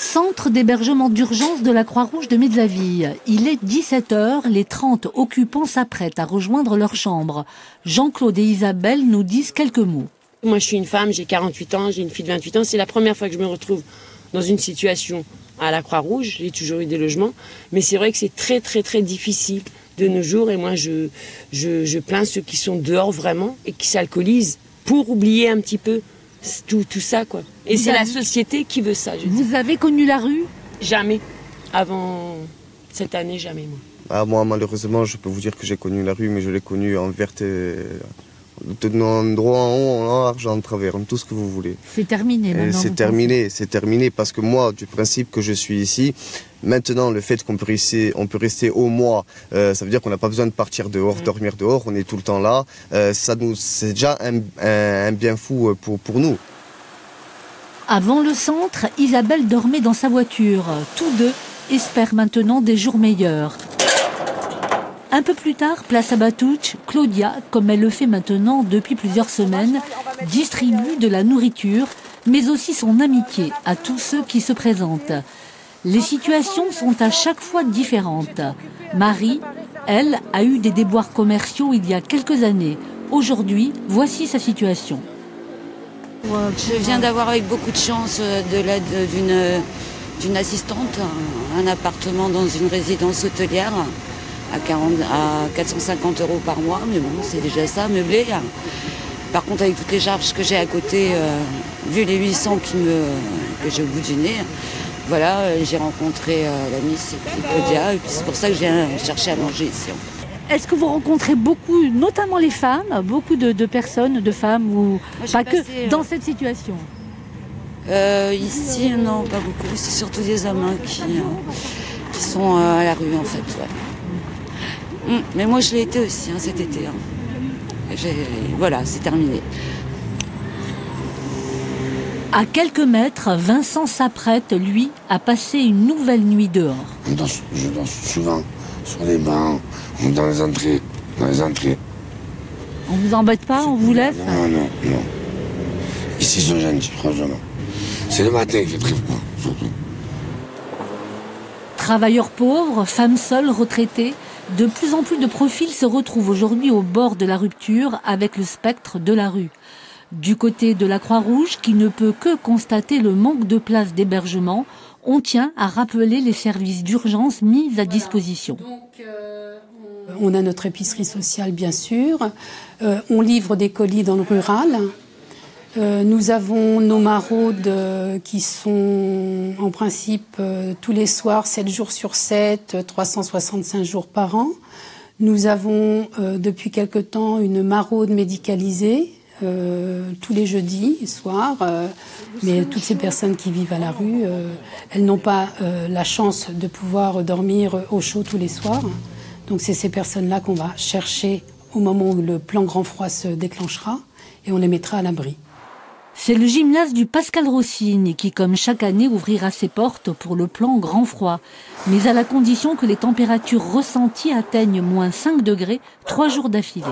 Centre d'hébergement d'urgence de la Croix-Rouge de Mezzaville. Il est 17h, les 30 occupants s'apprêtent à rejoindre leur chambre. Jean-Claude et Isabelle nous disent quelques mots. Moi je suis une femme, j'ai 48 ans, j'ai une fille de 28 ans, c'est la première fois que je me retrouve dans une situation à la Croix-Rouge, j'ai toujours eu des logements, mais c'est vrai que c'est très très très difficile de nos jours et moi je, je, je plains ceux qui sont dehors vraiment et qui s'alcoolisent pour oublier un petit peu tout, tout ça, quoi. Et c'est la société qui veut ça. Vous avez connu la rue? Jamais. Avant cette année, jamais, moi. Ah, moi, malheureusement, je peux vous dire que j'ai connu la rue, mais je l'ai connue en verte, en droit, en haut, en large, en travers, en tout ce que vous voulez. C'est terminé maintenant. C'est terminé, c'est terminé parce que moi, du principe que je suis ici, maintenant, le fait qu'on peut rester, on peut rester au mois, euh, ça veut dire qu'on n'a pas besoin de partir dehors, mm. dormir dehors, on est tout le temps là. Euh, ça nous, c'est déjà un, un, bien fou euh, pour, pour nous. Avant le centre, Isabelle dormait dans sa voiture. Tous deux espèrent maintenant des jours meilleurs. Un peu plus tard, place à Batouch, Claudia, comme elle le fait maintenant depuis plusieurs semaines, distribue de la nourriture, mais aussi son amitié à tous ceux qui se présentent. Les situations sont à chaque fois différentes. Marie, elle, a eu des déboires commerciaux il y a quelques années. Aujourd'hui, voici sa situation. Je viens d'avoir avec beaucoup de chance euh, de l'aide d'une, d'une assistante, un appartement dans une résidence hôtelière à, 40, à 450 euros par mois, mais bon, c'est déjà ça, meublé. Par contre, avec toutes les charges que j'ai à côté, euh, vu les 800 qui me, que j'ai au bout du nez, voilà, euh, j'ai rencontré euh, la Miss et Claudia, et c'est pour ça que je viens chercher à manger ici. Est-ce que vous rencontrez beaucoup, notamment les femmes, beaucoup de, personnes, de femmes ou pas que dans cette situation? Ici, non, pas beaucoup. C'est surtout des hommes hein, qui, qui sont à la rue, en fait. Ouais. Mm. Mais moi, je l'ai été aussi hein, cet été. Hein. Voilà, c'est terminé. À quelques mètres, Vincent s'apprête, lui, à passer une nouvelle nuit dehors. je danse souvent sur les bancs, dans les entrées. Dans les entrées. On vous embête pas On vous laisse Non, non, non. Ici, ils sont gentils, franchement. C'est le matin qui fait très froid, surtout. Travailleurs pauvres, femmes seules, retraitées, de plus en plus de profils se retrouvent aujourd'hui au bord de la rupture avec le spectre de la rue. Du côté de la Croix-Rouge, qui ne peut que constater le manque de places d'hébergement, on tient à rappeler les services d'urgence mis à disposition. Euh, on a notre épicerie sociale, bien sûr. Euh, on livre des colis dans le rural. Euh, nous avons nos maraudes euh, qui sont en principe euh, tous les soirs, 7 jours sur 7, 365 jours par an. Nous avons depuis quelque temps une maraude médicalisée tous les jeudis soirs. mais toutes ces personnes qui vivent à la rue, elles n'ont pas la chance de pouvoir dormir au chaud tous les soirs. Donc c'est ces personnes-là qu'on va chercher au moment où le plan grand froid se déclenchera et on les mettra à l'abri. C'est le gymnase du Pascal Rossigne qui, comme chaque année, ouvrira ses portes pour le plan grand froid, mais à la condition que les températures ressenties atteignent moins 5 degrés trois jours d'affilée.